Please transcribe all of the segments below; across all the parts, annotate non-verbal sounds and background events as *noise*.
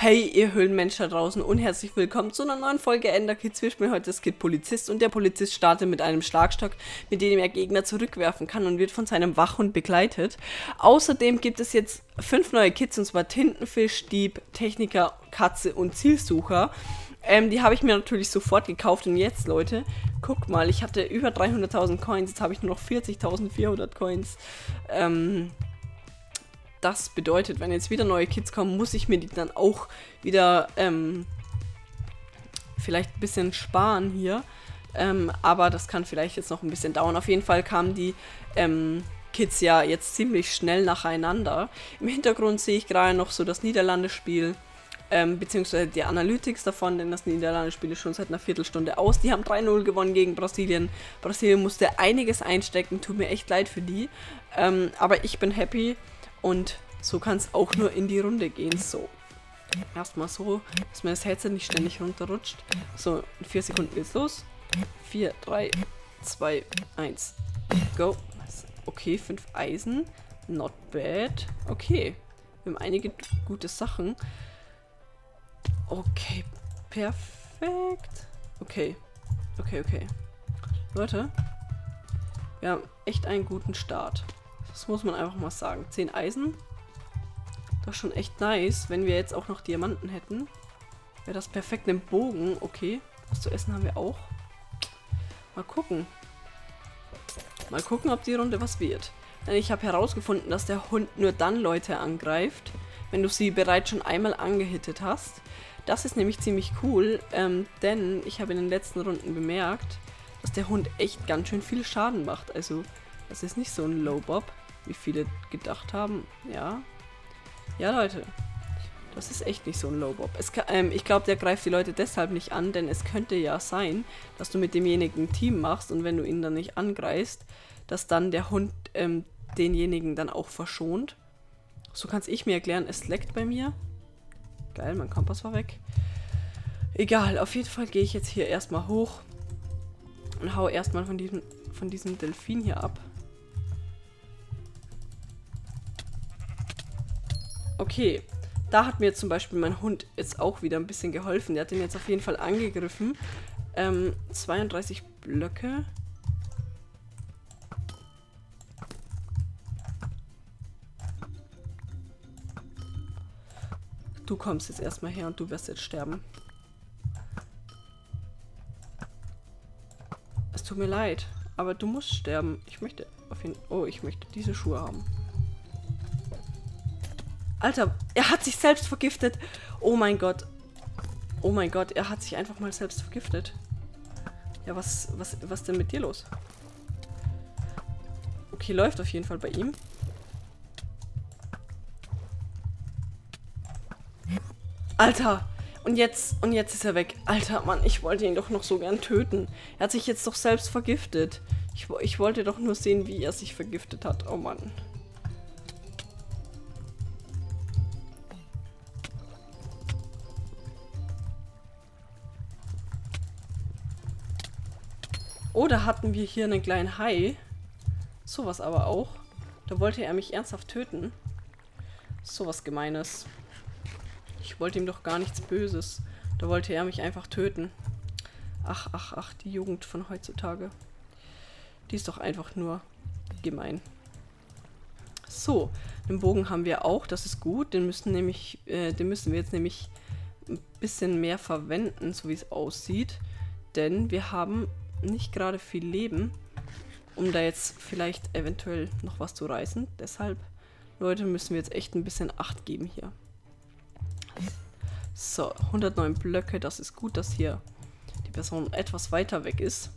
Hey, ihr Höhlenmenschen da draußen und herzlich willkommen zu einer neuen Folge Ender Kids. Wir spielen heute das Kid Polizist und der Polizist startet mit einem Schlagstock, mit dem er Gegner zurückwerfen kann und wird von seinem Wachhund begleitet. Außerdem gibt es jetzt fünf neue Kids und zwar Tintenfisch, Dieb, Techniker, Katze und Zielsucher. Ähm, die habe ich mir natürlich sofort gekauft und jetzt, Leute, guck mal, ich hatte über 300.000 Coins, jetzt habe ich nur noch 40.400 Coins. Ähm, das bedeutet, wenn jetzt wieder neue Kids kommen, muss ich mir die dann auch wieder ähm, vielleicht ein bisschen sparen hier. Ähm, aber das kann vielleicht jetzt noch ein bisschen dauern. Auf jeden Fall kamen die ähm, Kids ja jetzt ziemlich schnell nacheinander. Im Hintergrund sehe ich gerade noch so das Niederlandespiel, ähm, beziehungsweise die Analytics davon, denn das Niederlandespiel ist schon seit einer Viertelstunde aus. Die haben 3-0 gewonnen gegen Brasilien. Brasilien musste einiges einstecken, tut mir echt leid für die. Ähm, aber ich bin happy. Und so kann es auch nur in die Runde gehen. So. Erstmal so, dass mir das Headset nicht ständig runterrutscht. So, in 4 Sekunden geht's los. 4, 3, 2, 1, go. Okay, 5 Eisen. Not bad. Okay. Wir haben einige gute Sachen. Okay, perfekt. Okay. Okay, okay. Leute, wir haben echt einen guten Start. Das muss man einfach mal sagen. 10 Eisen. Das ist schon echt nice. Wenn wir jetzt auch noch Diamanten hätten, wäre das perfekt. Ein Bogen, okay. Was zu essen haben wir auch. Mal gucken. Mal gucken, ob die Runde was wird. Denn ich habe herausgefunden, dass der Hund nur dann Leute angreift, wenn du sie bereits schon einmal angehittet hast. Das ist nämlich ziemlich cool, ähm, denn ich habe in den letzten Runden bemerkt, dass der Hund echt ganz schön viel Schaden macht. Also, das ist nicht so ein Low-Bob wie viele gedacht haben. Ja. Ja, Leute. Das ist echt nicht so ein Low-Bob. Ähm, ich glaube, der greift die Leute deshalb nicht an, denn es könnte ja sein, dass du mit demjenigen ein Team machst und wenn du ihn dann nicht angreifst, dass dann der Hund ähm, denjenigen dann auch verschont. So kann ich mir erklären, es leckt bei mir. Geil, mein Kompass war weg. Egal, auf jeden Fall gehe ich jetzt hier erstmal hoch und hau erstmal von diesem, von diesem Delfin hier ab. Okay, da hat mir zum Beispiel mein Hund jetzt auch wieder ein bisschen geholfen. Der hat ihn jetzt auf jeden Fall angegriffen. Ähm, 32 Blöcke. Du kommst jetzt erstmal her und du wirst jetzt sterben. Es tut mir leid, aber du musst sterben. Ich möchte auf jeden Oh, ich möchte diese Schuhe haben. Alter, er hat sich selbst vergiftet. Oh mein Gott. Oh mein Gott, er hat sich einfach mal selbst vergiftet. Ja, was, was, was denn mit dir los? Okay, läuft auf jeden Fall bei ihm. Alter! Und jetzt, und jetzt ist er weg. Alter, Mann, ich wollte ihn doch noch so gern töten. Er hat sich jetzt doch selbst vergiftet. Ich, ich wollte doch nur sehen, wie er sich vergiftet hat. Oh Mann. Oh, da hatten wir hier einen kleinen Hai. Sowas aber auch. Da wollte er mich ernsthaft töten. Sowas Gemeines. Ich wollte ihm doch gar nichts Böses. Da wollte er mich einfach töten. Ach, ach, ach, die Jugend von heutzutage. Die ist doch einfach nur gemein. So, den Bogen haben wir auch, das ist gut. Den müssen, nämlich, äh, den müssen wir jetzt nämlich ein bisschen mehr verwenden, so wie es aussieht. Denn wir haben nicht gerade viel Leben, um da jetzt vielleicht eventuell noch was zu reißen. Deshalb, Leute, müssen wir jetzt echt ein bisschen Acht geben hier. So, 109 Blöcke, das ist gut, dass hier die Person etwas weiter weg ist.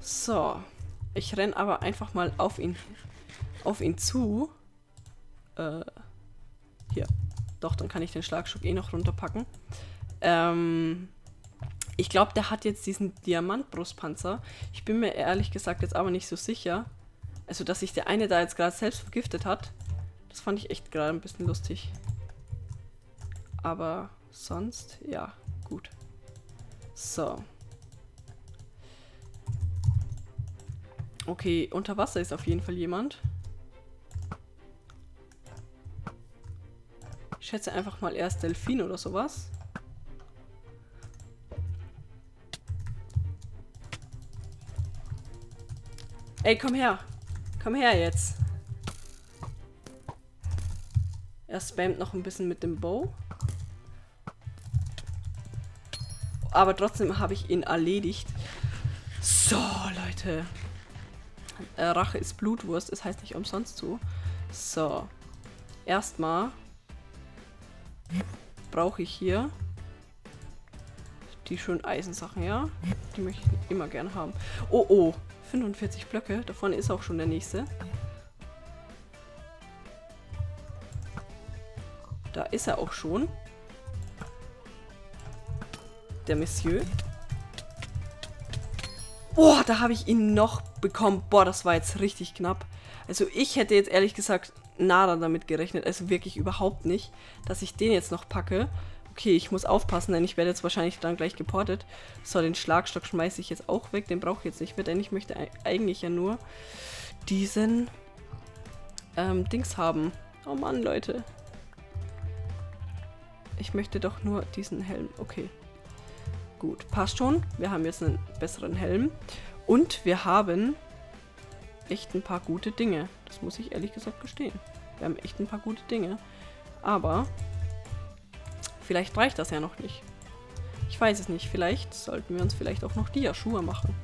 So, ich renne aber einfach mal auf ihn, auf ihn zu. Äh, hier. Doch, dann kann ich den Schlagstock eh noch runterpacken. Ähm, ich glaube, der hat jetzt diesen Diamantbrustpanzer. Ich bin mir ehrlich gesagt jetzt aber nicht so sicher. Also, dass sich der eine da jetzt gerade selbst vergiftet hat. Das fand ich echt gerade ein bisschen lustig. Aber sonst, ja, gut. So. Okay, unter Wasser ist auf jeden Fall jemand. Ich schätze einfach mal erst Delfin oder sowas. Ey, komm her. Komm her jetzt. Er spammt noch ein bisschen mit dem Bow. Aber trotzdem habe ich ihn erledigt. So, Leute. Äh, Rache ist Blutwurst, das heißt nicht umsonst so. So. Erstmal brauche ich hier die schönen Eisensachen, ja? Die möchte ich immer gerne haben. Oh, oh. 45 Blöcke. Da vorne ist auch schon der nächste. Da ist er auch schon. Der Monsieur. Boah, da habe ich ihn noch bekommen. Boah, das war jetzt richtig knapp. Also ich hätte jetzt ehrlich gesagt nada damit gerechnet. Also wirklich überhaupt nicht, dass ich den jetzt noch packe. Okay, ich muss aufpassen, denn ich werde jetzt wahrscheinlich dann gleich geportet. So, den Schlagstock schmeiße ich jetzt auch weg. Den brauche ich jetzt nicht mehr, denn ich möchte eigentlich ja nur diesen ähm, Dings haben. Oh Mann, Leute. Ich möchte doch nur diesen Helm. Okay. Gut, passt schon. Wir haben jetzt einen besseren Helm. Und wir haben echt ein paar gute Dinge. Das muss ich ehrlich gesagt gestehen. Wir haben echt ein paar gute Dinge. Aber Vielleicht reicht das ja noch nicht. Ich weiß es nicht. Vielleicht sollten wir uns vielleicht auch noch Dia-Schuhe machen.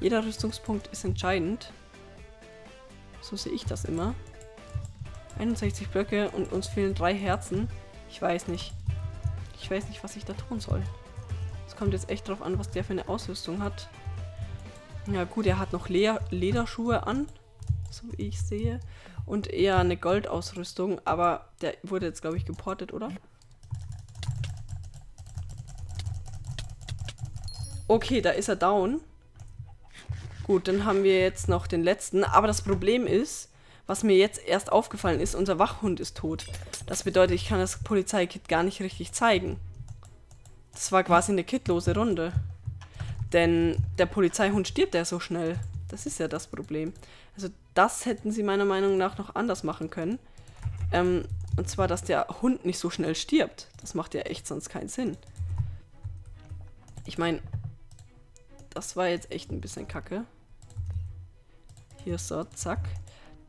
Jeder Rüstungspunkt ist entscheidend. So sehe ich das immer. 61 Blöcke und uns fehlen drei Herzen. Ich weiß nicht. Ich weiß nicht, was ich da tun soll. Es kommt jetzt echt drauf an, was der für eine Ausrüstung hat. Ja gut, er hat noch Le Lederschuhe an, so wie ich sehe. Und eher eine Goldausrüstung, aber der wurde jetzt, glaube ich, geportet, oder? Okay, da ist er down. Gut, dann haben wir jetzt noch den letzten. Aber das Problem ist, was mir jetzt erst aufgefallen ist, unser Wachhund ist tot. Das bedeutet, ich kann das Polizeikit gar nicht richtig zeigen. Das war quasi eine kitlose Runde. Denn der Polizeihund stirbt ja so schnell. Das ist ja das Problem. Also das hätten sie meiner Meinung nach noch anders machen können. Ähm, und zwar, dass der Hund nicht so schnell stirbt. Das macht ja echt sonst keinen Sinn. Ich meine, das war jetzt echt ein bisschen kacke. Hier so, zack.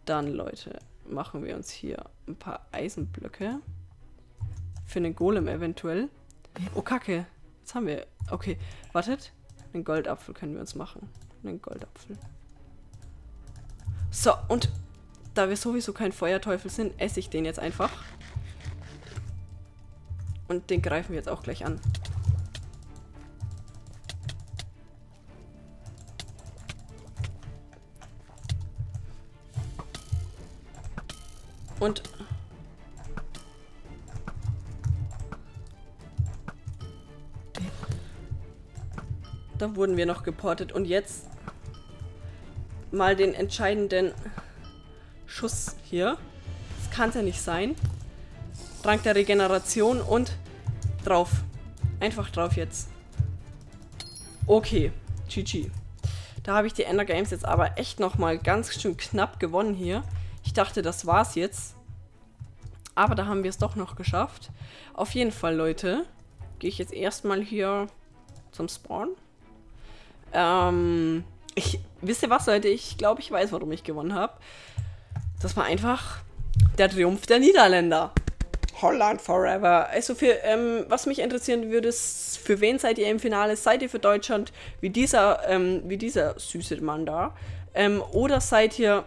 Dann, Leute, machen wir uns hier ein paar Eisenblöcke. Für einen Golem eventuell. Oh, kacke. Jetzt haben wir... Okay, wartet. Einen Goldapfel können wir uns machen. Einen Goldapfel. So, und da wir sowieso kein Feuerteufel sind, esse ich den jetzt einfach. Und den greifen wir jetzt auch gleich an. Und da wurden wir noch geportet. Und jetzt mal den entscheidenden Schuss hier. Das kann es ja nicht sein. Drang der Regeneration und drauf. Einfach drauf jetzt. Okay, GG. Da habe ich die Ender Games jetzt aber echt nochmal ganz schön knapp gewonnen hier. Ich dachte, das war's jetzt. Aber da haben wir es doch noch geschafft. Auf jeden Fall, Leute, gehe ich jetzt erstmal hier zum Spawn. Ähm, ich, wisst ihr was, Leute? Ich glaube, ich weiß, warum ich gewonnen habe. Das war einfach der Triumph der Niederländer. Holland forever. Also für, ähm, was mich interessieren würde, ist, für wen seid ihr im Finale? Seid ihr für Deutschland wie dieser, ähm, wie dieser süße Mann da? Ähm, oder seid ihr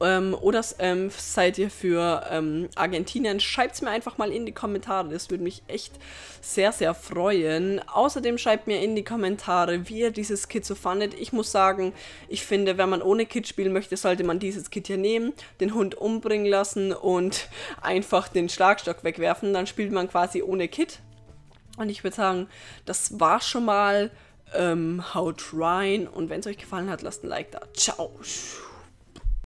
ähm, oder ähm, seid ihr für ähm, Argentinien? Schreibt es mir einfach mal in die Kommentare. Das würde mich echt sehr, sehr freuen. Außerdem schreibt mir in die Kommentare, wie ihr dieses Kit so fandet. Ich muss sagen, ich finde, wenn man ohne Kit spielen möchte, sollte man dieses Kit hier nehmen, den Hund umbringen lassen und *laughs* einfach den Schlagstock wegwerfen. Dann spielt man quasi ohne Kit. Und ich würde sagen, das war schon mal. Ähm, haut rein und wenn es euch gefallen hat, lasst ein Like da. Ciao.